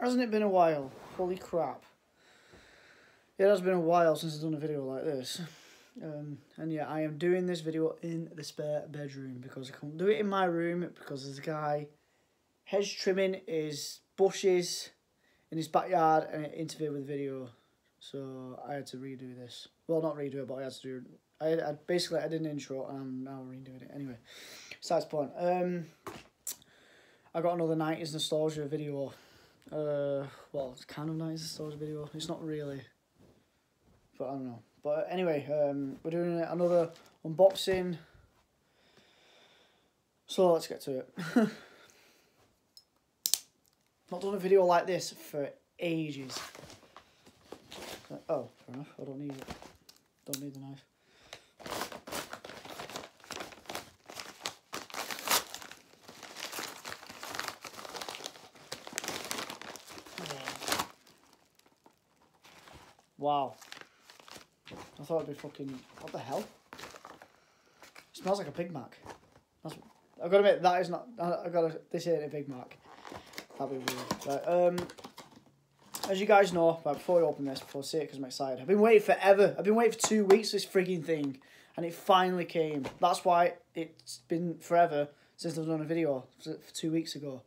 Hasn't it been a while? Holy crap. It has been a while since I've done a video like this. Um, and yeah, I am doing this video in the spare bedroom because I can't do it in my room because there's a guy hedge trimming his bushes in his backyard and it interfered with the video. So I had to redo this. Well, not redo it, but I had to do. I, I basically I did an intro and I'm now redoing it anyway. Besides point. Um, I got another nineties nostalgia video. Uh, well, it's kind of nineties nostalgia video. It's not really, but I don't know. But anyway, um, we're doing another unboxing. So let's get to it. Not done a video like this for ages. Oh, fair enough. I don't need it. Don't need the knife. Wow. I thought it'd be fucking. What the hell? It smells like a Big Mac. That's. I've got to admit that is not. I've got to. This ain't a Big Mac. That'd be weird. Right, um, as you guys know, right, before we open this, before I say it because I'm excited, I've been waiting forever. I've been waiting for two weeks for this frigging thing, and it finally came. That's why it's been forever since I've done a video two weeks ago.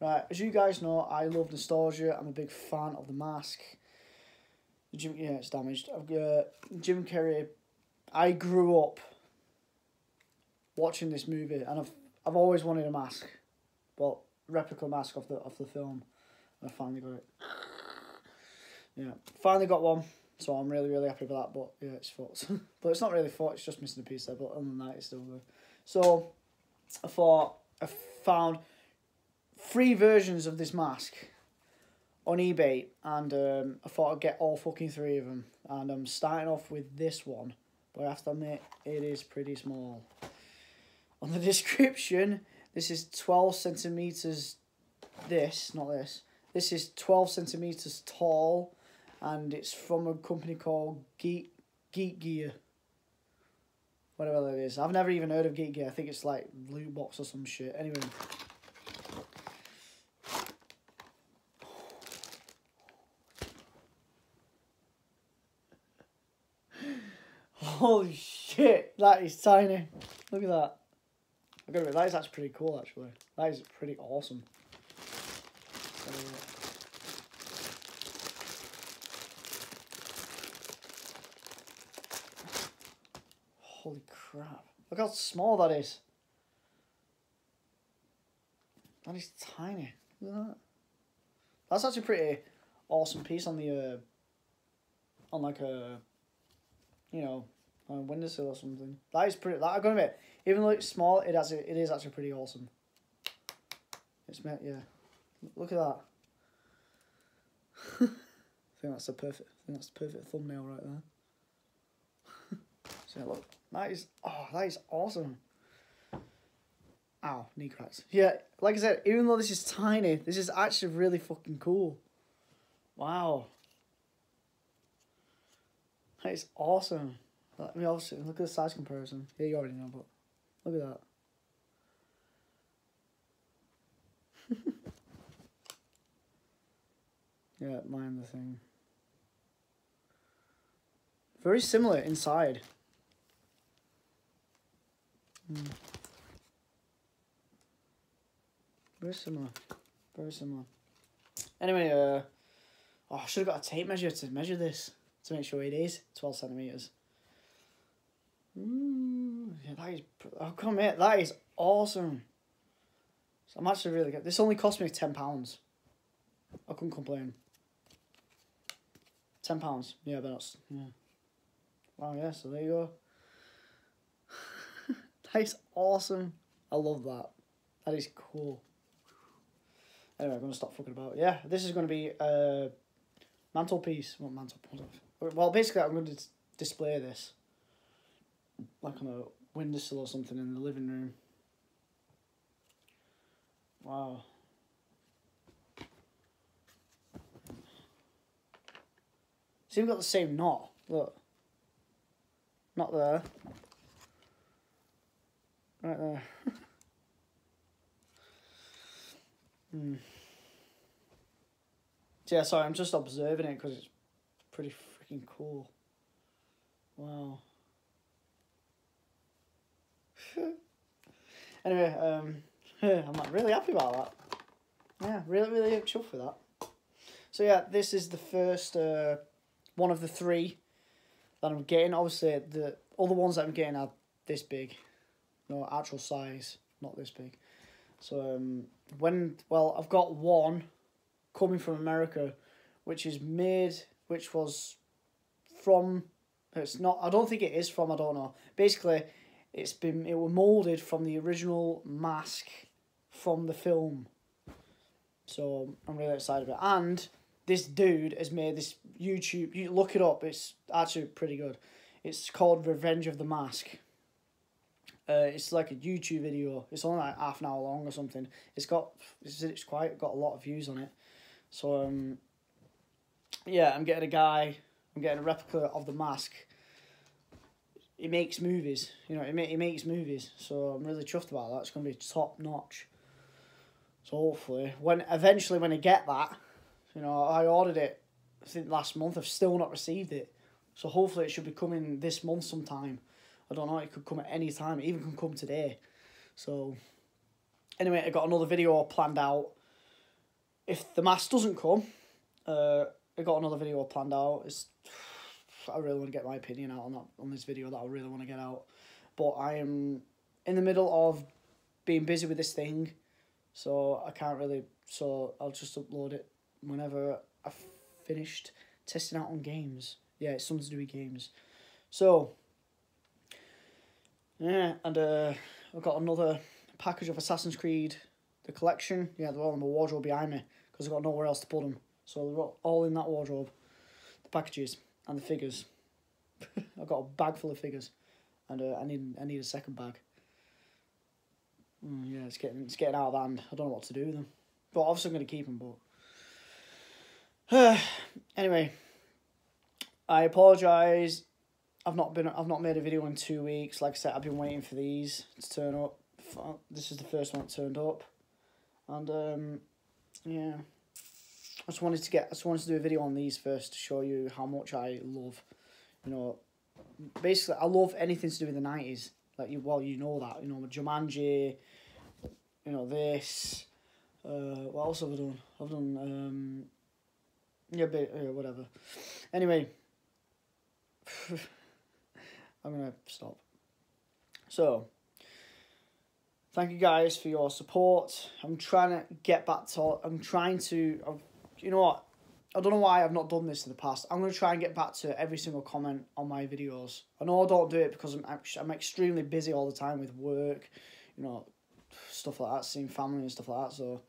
Right, as you guys know, I love nostalgia. I'm a big fan of the mask. Jim, yeah, it's damaged. I've got Jim Carrey. I grew up watching this movie, and I've I've always wanted a mask, but replica mask of the of the film, and I finally got it. Yeah, finally got one, so I'm really really happy with that. But yeah, it's fucked. but it's not really fucked. It's just missing a piece there. But other than that, it's still good. So I thought I found three versions of this mask on eBay, and um, I thought I'd get all fucking three of them. And I'm starting off with this one, but I have to admit it is pretty small. On the description, this is 12 centimeters. This, not this. This is 12 centimeters tall, and it's from a company called Geek Geek Gear. Whatever that is. I've never even heard of Geek Gear. I think it's like loot box or some shit. Anyway. Holy shit, that is tiny. Look at that. I gotta that is actually pretty cool actually. That is pretty awesome. Holy crap. Look how small that is. That is tiny. Look at that. That's actually pretty awesome piece on the uh on like a you know, on a windowsill or something. That is pretty. That I gotta admit, even though it's small, it has it is actually pretty awesome. It's meant, yeah. Look at that. I think that's a perfect. I think that's the perfect thumbnail right there. so look, that is oh, that is awesome. Ow, knee cracks. Yeah, like I said, even though this is tiny, this is actually really fucking cool. Wow. That is awesome. I mean, obviously, look at the size comparison. Yeah, you already know, but look at that. yeah, mine the thing. Very similar inside. Mm. Very similar. Very similar. Anyway, uh, oh, I should have got a tape measure to measure this to make sure it is 12 centimetres. Ooh, yeah, that is, oh come here, that is awesome. So I'm actually really good. This only cost me £10. I couldn't complain. £10. Yeah, that's, yeah. Wow, yeah, so there you go. that is awesome. I love that. That is cool. Anyway, I'm going to stop fucking about. Yeah, this is going to be a mantelpiece. What mantelpiece? Well, basically, I'm going to display this like on a windowsill or something in the living room. Wow. See, we've got the same knot. Look. Not there. Right there. hmm. yeah, sorry, I'm just observing it because it's pretty freaking cool. Wow. anyway, um, I'm like really happy about that. Yeah, really, really chuffed with that. So yeah, this is the first uh, one of the three that I'm getting. Obviously, the all the other ones that I'm getting are this big, no actual size, not this big. So um, when well, I've got one coming from America, which is made, which was from. It's not. I don't think it is from. I don't know. Basically, it's been it was molded from the original mask from the film. So I'm really excited about it. And this dude has made this YouTube. You look it up. It's actually pretty good. It's called Revenge of the Mask. Uh, it's like a YouTube video. It's only like half an hour long or something. It's got it's, it's quite got a lot of views on it. So um, yeah, I'm getting a guy. I'm getting a replica of the mask. He makes movies, you know. He, ma- he makes movies, so I'm really chuffed about that. It's gonna be top notch. So hopefully, when eventually when I get that, you know, I ordered it. I think last month. I've still not received it, so hopefully it should be coming this month sometime. I don't know. It could come at any time. It even can come today. So, anyway, I got another video planned out. If the mask doesn't come, uh, I got another video planned out. It's I really want to get my opinion out on that on this video that I really want to get out, but I am in the middle of being busy with this thing, so I can't really. So I'll just upload it whenever I've finished testing out on games. Yeah, it's something to do with games. So yeah, and uh, I've got another package of Assassin's Creed, the collection. Yeah, they're all in the wardrobe behind me because I've got nowhere else to put them. So they're all in that wardrobe, the packages and the figures. I've got a bag full of figures, and uh, I need I need a second bag. Mm, yeah, it's getting it's getting out of hand. I don't know what to do with them, but obviously I'm gonna keep them. But anyway, I apologize I've not been I've not made a video in two weeks. Like I said, I've been waiting for these to turn up. This is the first one that turned up, and um, yeah, I just wanted to get I just wanted to do a video on these first to show you how much I love, you know, basically I love anything to do with the nineties. Like you, well, you know that you know Jumanji, you know this. Uh, what else have I done? I've done um, yeah, but, uh, whatever. Anyway. I'm to stop. So, thank you guys for your support. I'm trying to get back to, I'm trying to, I've, you know what, I don't know why I've not done this in the past. I'm going to try and get back to every single comment on my videos. I know I don't do it because I'm, actually I'm extremely busy all the time with work, you know, stuff like that, seeing family and stuff like that, so,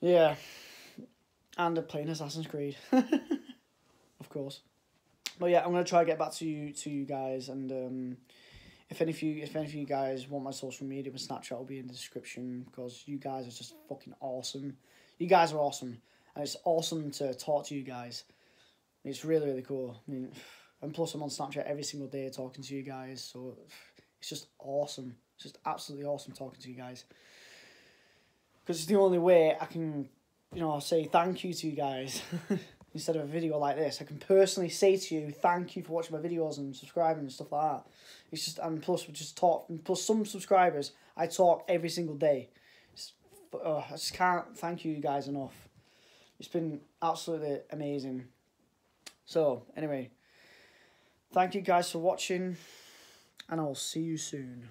yeah. And playing Assassin's Creed, of course. But yeah, I'm gonna try and get back to you to you guys, and um, if any of you if any of you guys want my social media, my Snapchat will be in the description because you guys are just fucking awesome. You guys are awesome, and it's awesome to talk to you guys. It's really really cool. I mean, and plus I'm on Snapchat every single day talking to you guys, so it's just awesome. It's just absolutely awesome talking to you guys. Because it's the only way I can, you know, say thank you to you guys. instead of a video like this. I can personally say to you, thank you for watching my videos and subscribing and stuff like that. It's just, and plus we just talk, and plus some subscribers, I talk every single day. Oh, I just can't thank you guys enough. It's been absolutely amazing. So, anyway, thank you guys for watching, and I'll see you soon.